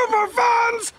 super fans!